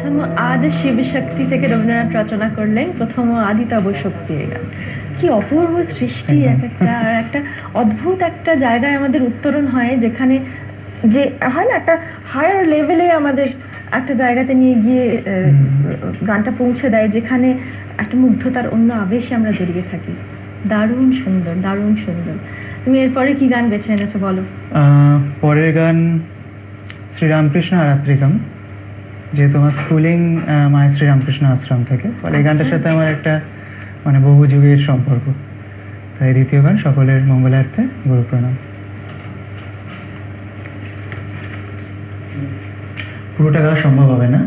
প্রথম আদি শিব শক্তি থেকে রবীন্দ্রনাথ রচনা করলেন প্রথম আদি তব শক্তি এই গান। কি অপূর্ব সৃষ্টি এক একটা আর একটা অদ্ভুত একটা জায়গায় আমাদের উত্তরণ হয় যেখানে যে হয় না একটা হায়ার লেভেলে আমাদের একটা জায়গাতে নিয়ে গিয়ে গানটা পৌঁছে দেয় যেখানে একটা মুগ্ধতার অন্য আবেশে আমরা জড়িয়ে থাকি। দারুণ সুন্দর দারুণ সুন্দর। তুমি এরপরে কি গান বেছে এনেছো বলো? পরের গান শ্রীরামকৃষ্ণ আরাত্রিকম যেহেতু আমার স্কুলিং মায়ের শ্রীরামকৃষ্ণ আশ্রম থেকে। ফলে এই গানটার সাথে আমার একটা মানে বহু যুগের সম্পর্ক। তাই দ্বিতীয় গান সকলের মঙ্গলার্থে গুরু প্রণাম পুরোটা গাওয়া সম্ভব হবে না?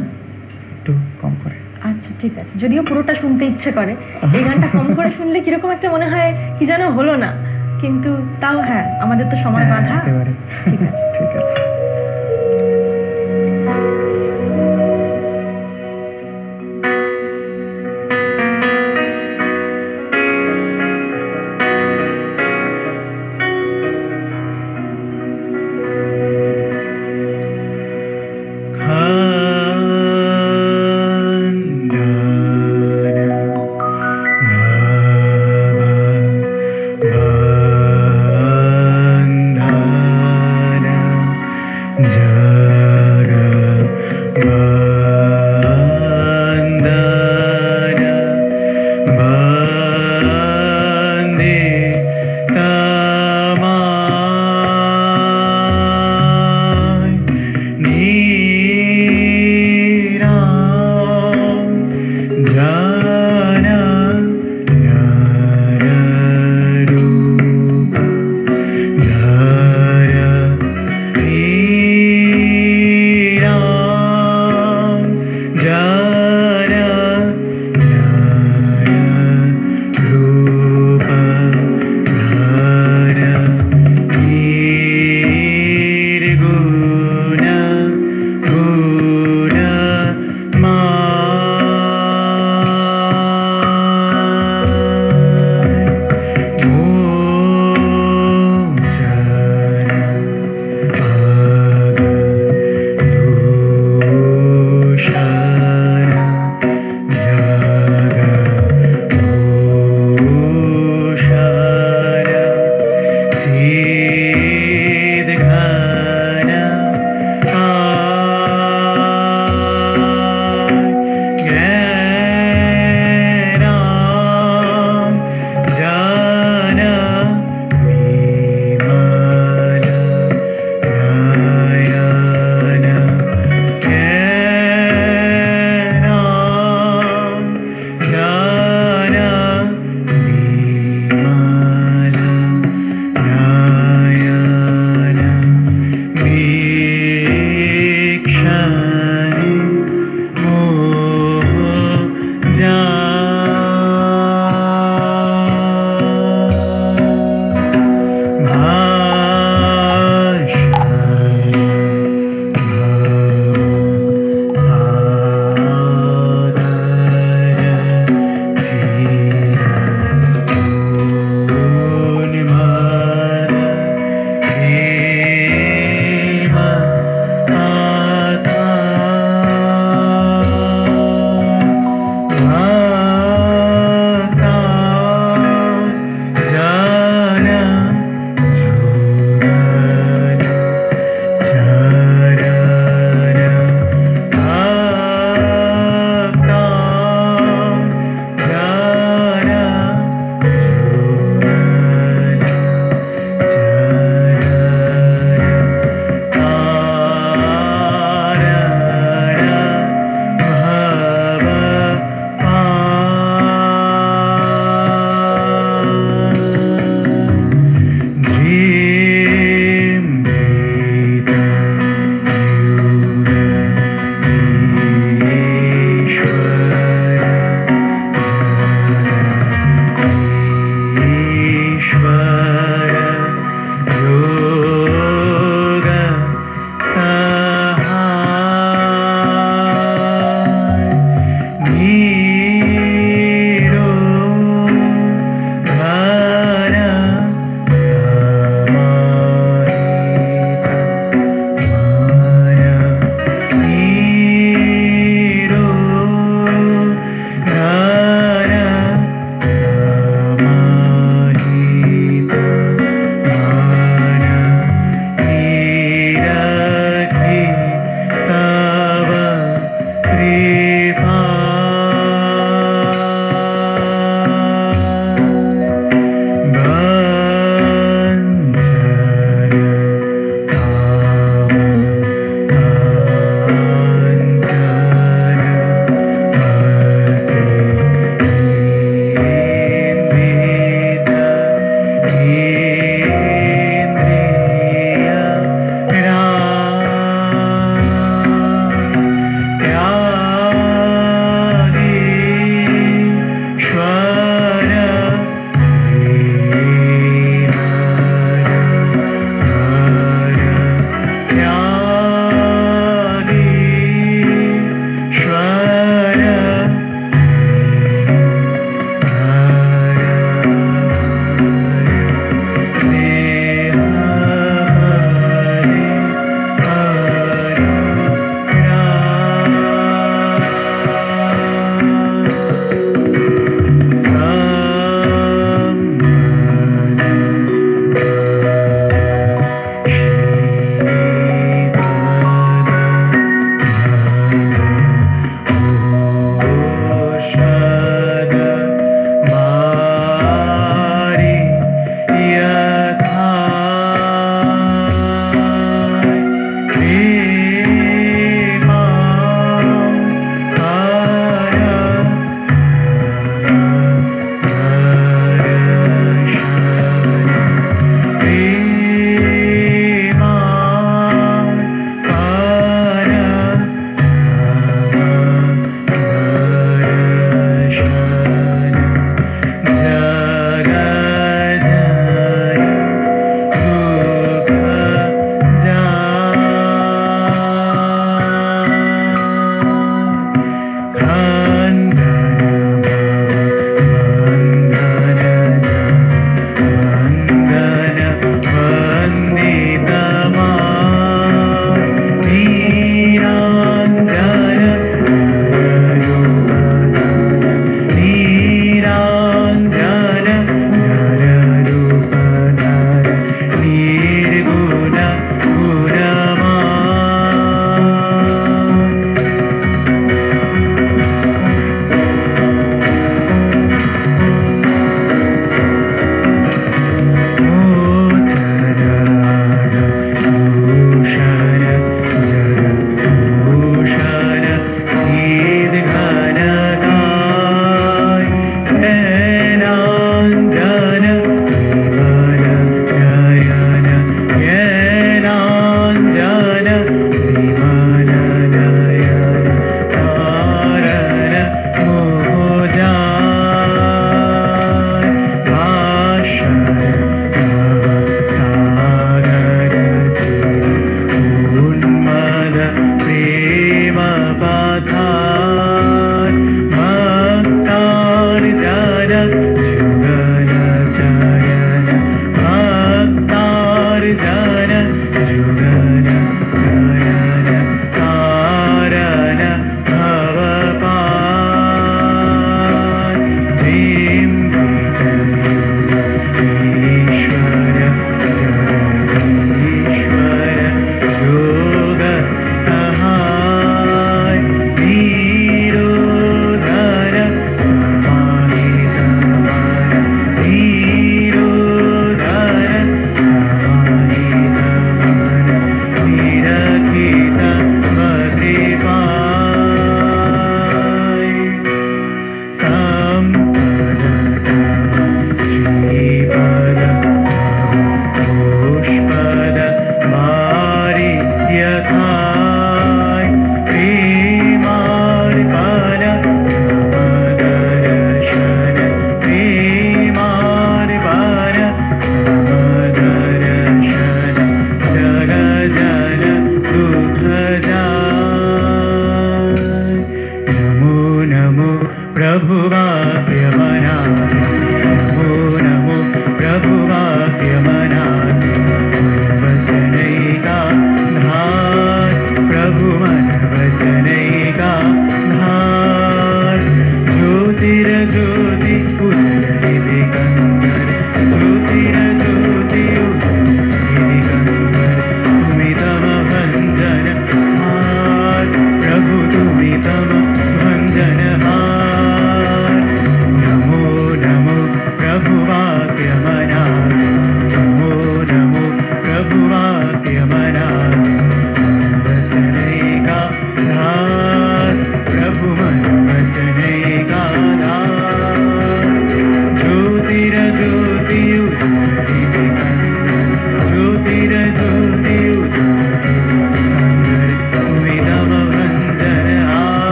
একটু কম করে। আচ্ছা ঠিক আছে। যদিও পুরোটা শুনতে ইচ্ছে করে এই গানটা কম করে শুনলে কীরকম একটা মনে হয় কি যেন হলো না। কিন্তু তাও হ্যাঁ আমাদের তো সময় হ্যাঁ, বাঁধা। ঠিক আছে। ঠিক আছে।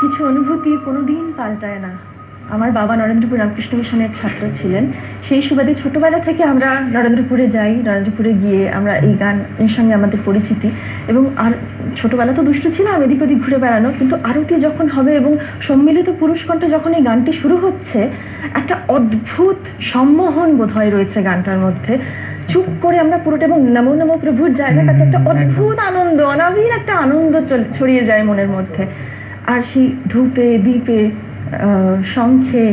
অনুভূতি কোনোদিন পাল্টায় না। আমার বাবা নরেন্দ্রপুর রামকৃষ্ণ মিশনের ছাত্র ছিলেন। সেই সুবাদে ছোটবেলা থেকে আমরা নরেন্দ্রপুরে যাই নরেন্দ্রপুরে গিয়ে আমরা এই গানের সঙ্গে আমাদের পরিচিতি। এবং আর ছোটবেলা তো দুষ্টু ছিল আমি এদিক ওদিক ঘুরে বেড়ানো কিন্তু আরতি যখন হবে এবং সম্মিলিত পুরুষকণ্ঠে যখন এই গানটি শুরু হচ্ছে একটা অদ্ভুত সম্মোহন বোধ হয় রয়েছে গানটার মধ্যে। চুপ করে আমরা পুরোটা এবং নমো নমো প্রভুর জায়গাটাতে একটা অদ্ভুত আনন্দ অনাবিল একটা আনন্দ ছড়িয়ে যায় মনের মধ্যে। আর সেই ধূপে দ্বীপে শঙ্খে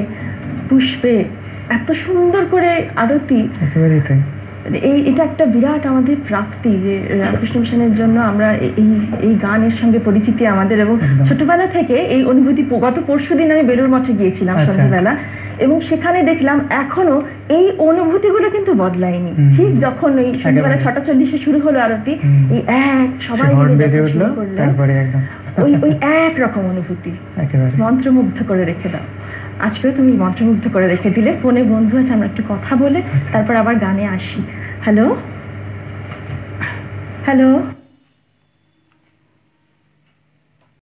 পুষ্পে এত সুন্দর করে আরতি। এই এটা একটা বিরাট আমাদের প্রাপ্তি যে রামকৃষ্ণ মিশনের জন্য আমরা এই এই গানের সঙ্গে পরিচিতি আমাদের এবং ছোটবেলা থেকে এই অনুভূতি গত পরশু দিন আমি বেলুর মঠে গিয়েছিলাম আচ্ছা। সন্ধ্যেবেলা এবং সেখানে দেখলাম এখনও এই অনুভূতিগুলো কিন্তু বদলায়নি। ঠিক যখন ওই সন্ধ্যেবেলা। ছটা চল্লিশে শুরু হলো আরতি এই এক সবাই মিলে ওই ওই একরকম অনুভূতি। মন্ত্রমুগ্ধ করে রেখে দাও। আজকেও তুমি মন্ত্রমুগ্ধ করে রেখে দিলে। ফোনে বন্ধু আছে আমরা একটু কথা বলে তারপর আবার গানে আসি। Hello hello